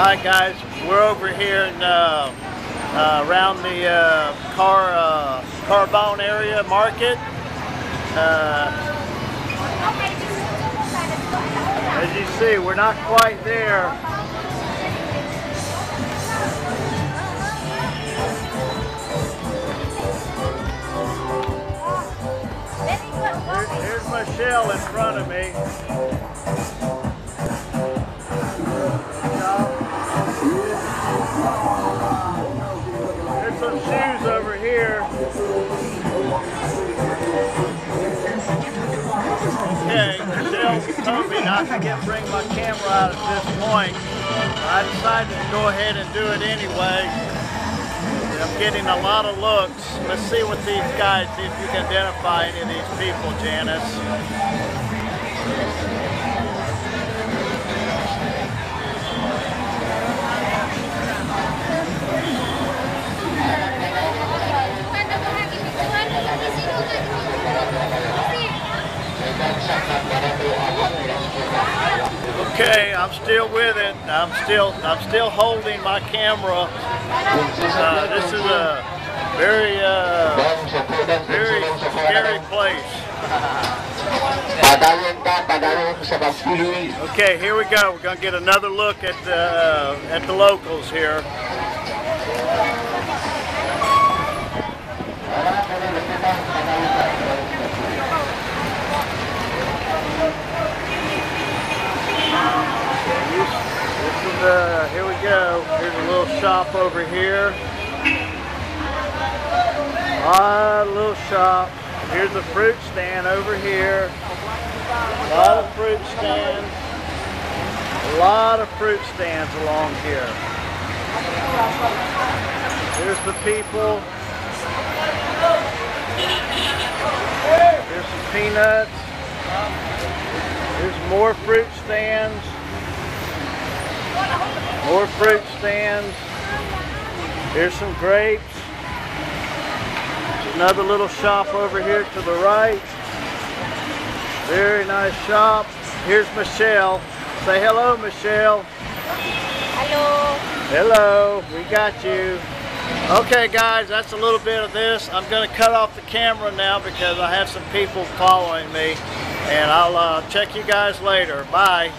Hi guys, we're over here in uh, uh, around the uh, car uh, Carbon area market. Uh, as you see, we're not quite there. Here- here's Michelle in front of me. There's some shoes over here. Okay, Michelle told me not to get bring my camera out at this point. I decided to go ahead and do it anyway. I'm getting a lot of looks. Let's see what these guys, see if you can identify any of these people, Janice. Okay, I'm still with it. I'm still I'm still holding my camera. Uh, this is a very uh, very scary place. Okay, here we go. We're gonna get another look at the uh, at the locals here. This is uh, here we go. Here's a little shop over here. Ah, little shop. Here's a fruit stand over here. A lot of fruit stands. A lot of fruit stands along here. Here's the people. Here's some peanuts. Here's more fruit stands. More fruit stands. Here's some grapes. There's another little shop over here to the right. Very nice shop. Here's Michelle. Say hello, Michelle. Hello. Hello, we got you. Okay, guys, that's a little bit of this. I'm going to cut off the camera now because I have some people following me, and I'll uh, check you guys later. Bye.